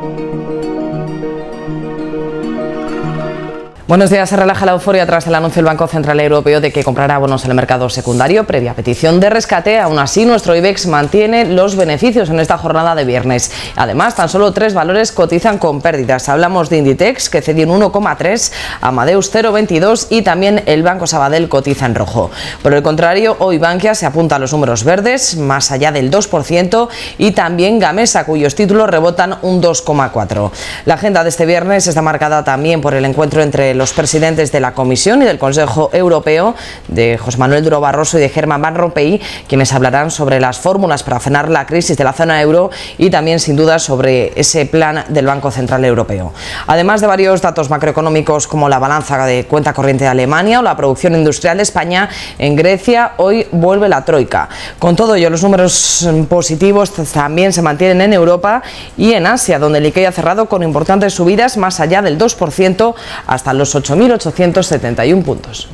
thank you Buenos días. Se relaja la euforia tras el anuncio del Banco Central Europeo de que comprará bonos en el mercado secundario previa petición de rescate. Aún así, nuestro IBEX mantiene los beneficios en esta jornada de viernes. Además, tan solo tres valores cotizan con pérdidas. Hablamos de Inditex, que cedió un 1,3, Amadeus 0,22 y también el Banco Sabadell cotiza en rojo. Por el contrario, hoy Bankia se apunta a los números verdes, más allá del 2%, y también Gamesa, cuyos títulos rebotan un 2,4. La agenda de este viernes está marcada también por el encuentro entre los presidentes de la Comisión y del Consejo Europeo, de José Manuel Duro Barroso y de Germán Van Rompuy, quienes hablarán sobre las fórmulas para frenar la crisis de la zona euro y también, sin duda, sobre ese plan del Banco Central Europeo. Además de varios datos macroeconómicos como la balanza de cuenta corriente de Alemania o la producción industrial de España, en Grecia hoy vuelve la troika. Con todo ello, los números positivos también se mantienen en Europa y en Asia, donde el IKEA ha cerrado con importantes subidas más allá del 2% hasta los 8.871 puntos.